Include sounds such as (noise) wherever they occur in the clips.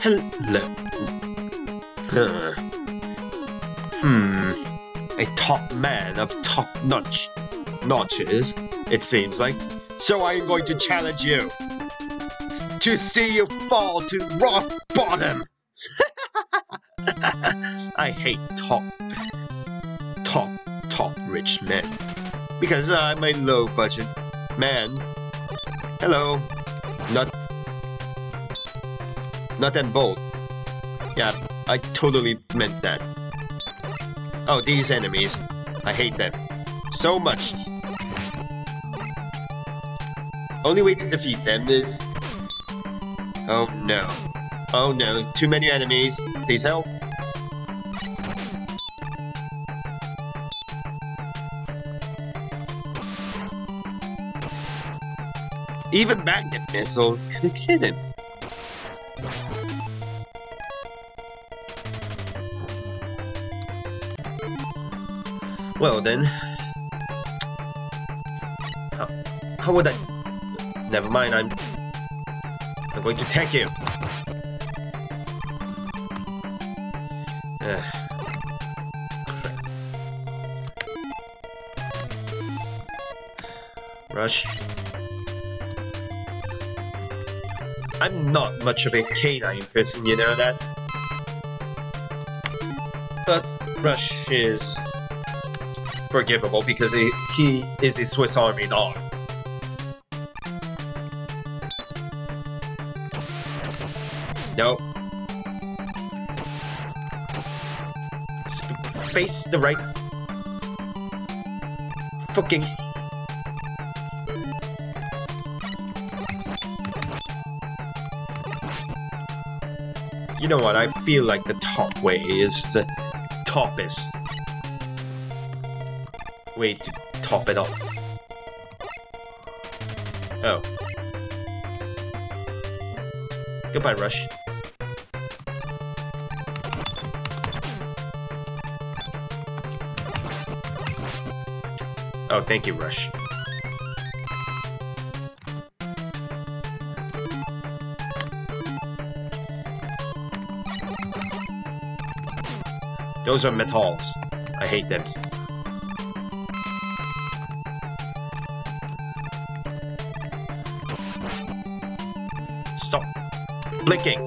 Hello. Hmm. A top man of top notch notches, it seems like. So I am going to challenge you to see you fall to rock bottom. (laughs) I hate top, top, top rich men because I'm a low budget man. Hello, not, not that bold. Yeah, I totally meant that. Oh, these enemies, I hate them so much. Only way to defeat them is... Oh no. Oh no, too many enemies. Please help. Even Magnet Missile could have hit him. Well then... How, how would I... Never mind, I'm... I'm going to attack you. Ugh. Rush. I'm not much of a canine person, you know that? But Rush is forgivable because he, he is a Swiss Army dog. Nope. Face the right... Fucking... You know what, I feel like the top way is the toppest way to top it up. Oh. Goodbye, Rush. Oh, thank you, Rush. Those are metals. I hate them. Blinking!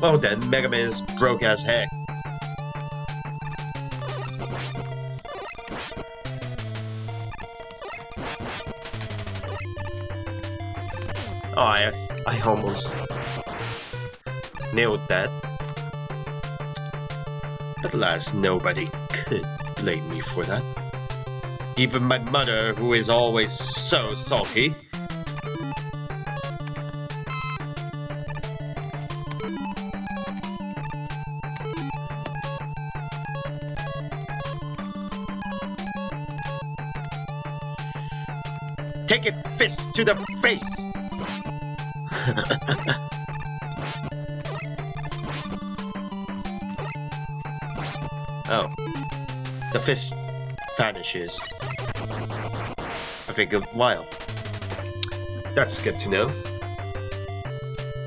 Oh, well then, Mega Man is broke as heck. Oh, I, I almost nailed that. At last, nobody could blame me for that. Even my mother, who is always so sulky. Take a fist to the face! (laughs) oh. The fist vanishes. A good while. That's good to know.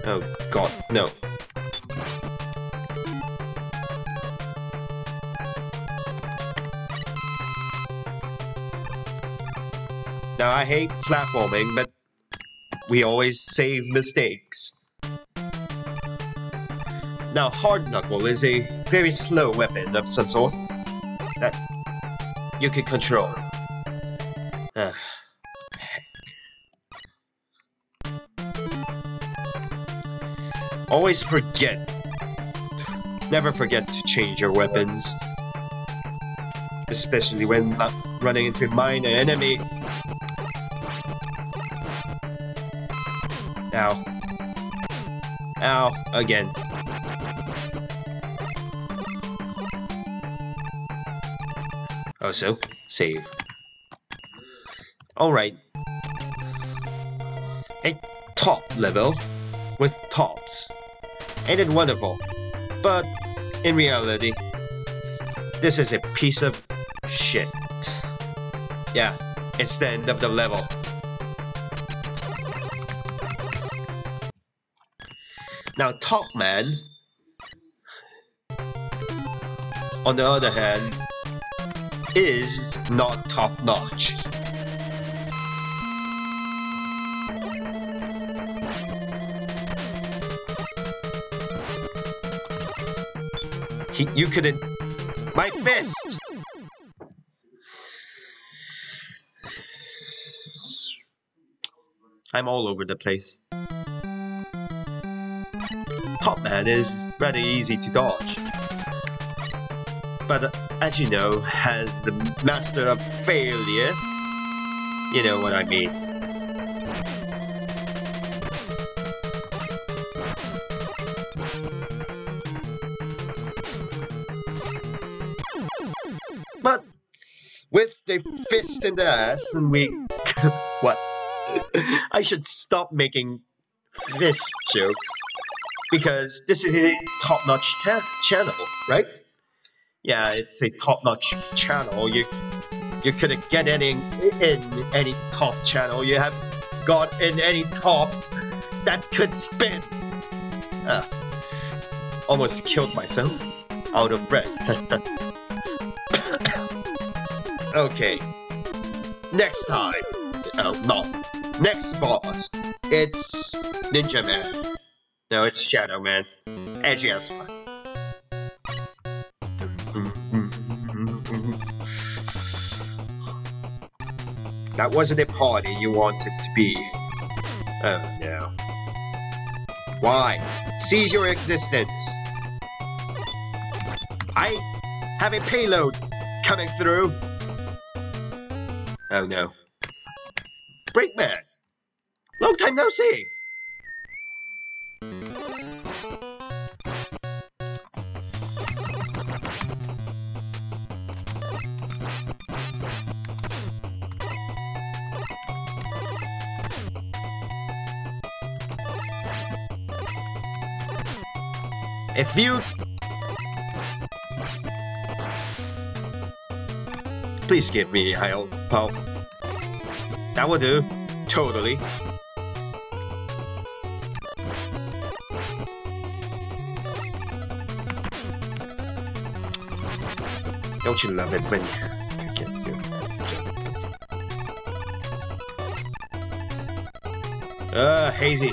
Oh god, no. Now I hate platforming, but we always save mistakes. Now Hard Knuckle is a very slow weapon of some sort that you can control. Ah, Always forget. Never forget to change your weapons. Especially when uh, running into a minor enemy. Ow. Ow. Again. Oh, also, save. Alright. A top level with tops. Ain't it wonderful? But, in reality, this is a piece of shit. Yeah, it's the end of the level. Now, Top Man, on the other hand, is not top notch. He, you couldn't. My fist! I'm all over the place. Top Man is rather easy to dodge. But uh, as you know, has the master of failure, you know what I mean. But with the fist in the ass, and we (laughs) what? (laughs) I should stop making fist jokes because this is a top-notch channel, right? Yeah, it's a top-notch channel. You you couldn't get any in any top channel. You have got in any tops that could spin. Uh, almost killed myself out of breath. (laughs) okay. Next time. Oh, no. Next boss. It's Ninja Man. No, it's Shadow Man. Edgy as fuck. That wasn't a party you wanted to be. Oh no. Why? Seize your existence! I have a payload coming through! Oh no. Breakman! Long time no see! If you... Please give me health, pulp. That will do. Totally. Don't you love it when you get your Uh, hazy.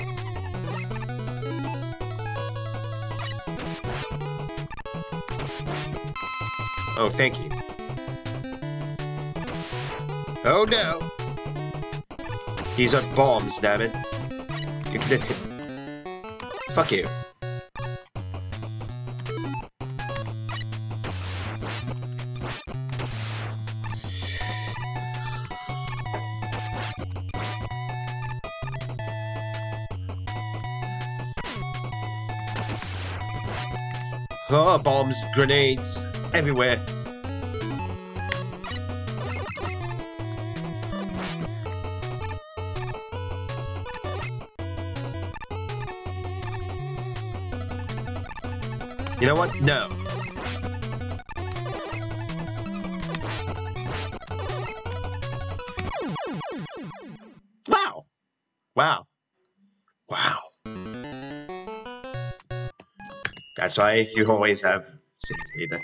Oh, thank you. Oh no! These are bombs, damn it. You can hit. Fuck you. Oh, bombs, grenades, everywhere. You know what? No. That's why you always have save data.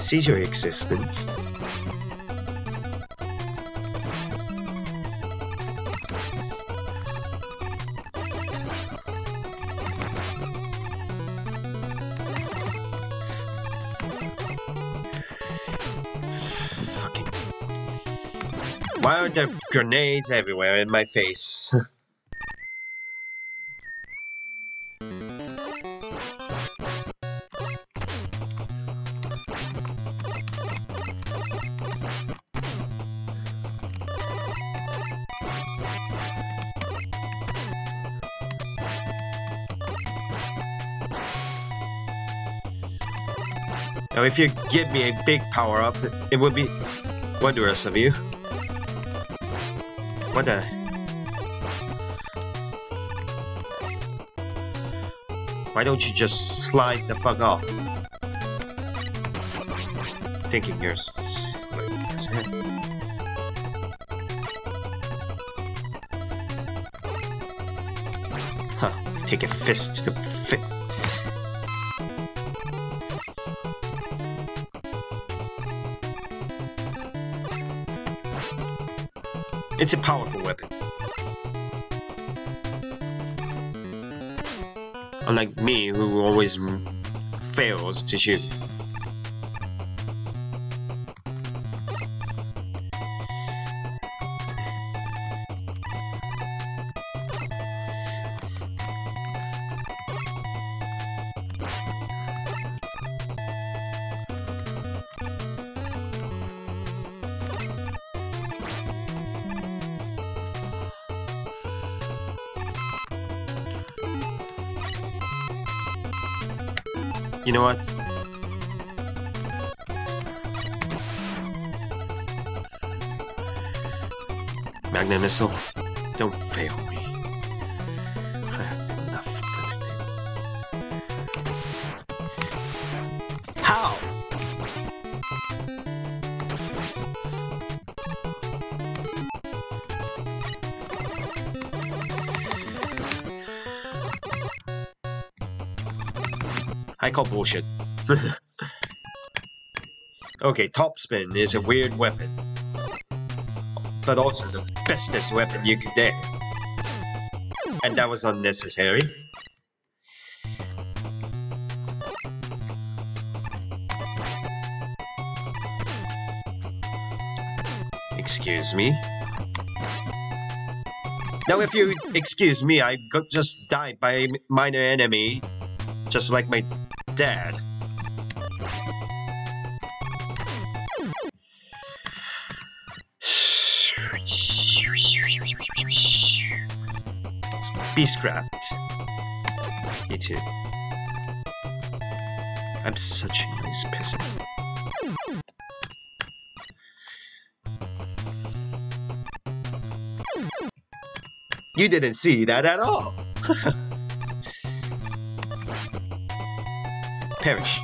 Seize your existence. Fucking. Why are there grenades everywhere in my face? (laughs) if you give me a big power up, it would be wondrous of you. What the? Why don't you just slide the fuck off? Thinking you're... Huh, take a fist to It's a powerful weapon. Unlike me, who always fails to shoot. You know what? Magnet Missile, don't fail me. I call bullshit. (laughs) okay, top spin is a weird weapon. But also the bestest weapon you could get. And that was unnecessary. Excuse me. Now if you excuse me, I got just died by a minor enemy, just like my dad. Be scrapped. You too. I'm such a nice peasant. You didn't see that at all. (laughs) Perish.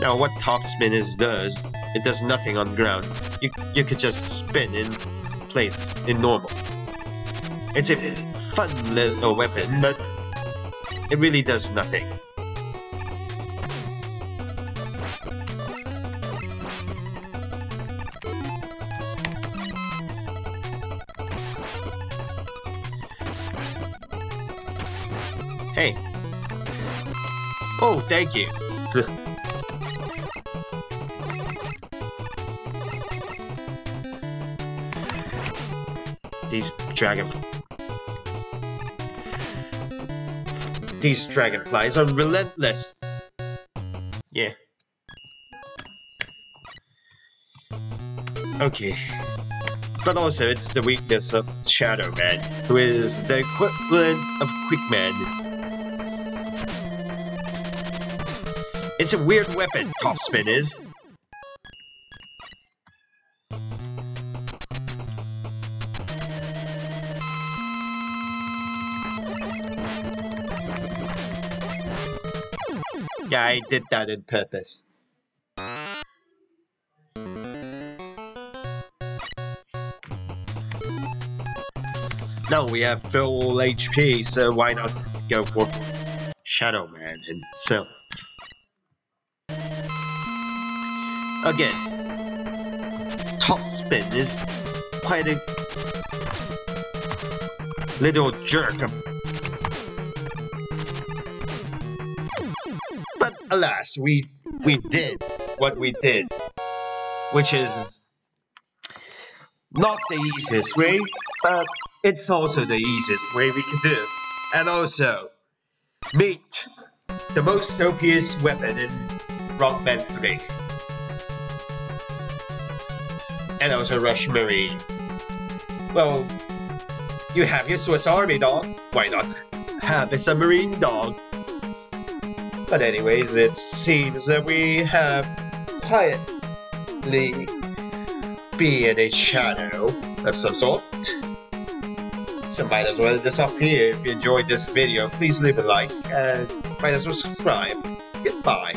Now what top spin is does, it does nothing on ground. You, you could just spin in place in normal. It's a fun little weapon, but it really does nothing. Oh, thank you. These dragon... These dragonflies are relentless. Yeah. Okay. But also, it's the weakness of Shadow Man, who is the equivalent of Quickman. It's a weird weapon, Topspin is. Yeah, I did that on purpose. No, we have full HP, so why not go for Shadow Man and Again, top spin is quite a little jerk. But alas, we we did what we did, which is not the easiest way, but it's also the easiest way we can do. And also, meet the most OPS weapon in Rockman 3. And also Rush Marine. Well, You have your Swiss Army dog. Why not have a submarine dog? But anyways, it seems that we have quietly be in a shadow of some sort. So might as well disappear. If you enjoyed this video, please leave a like and might as well subscribe. Goodbye.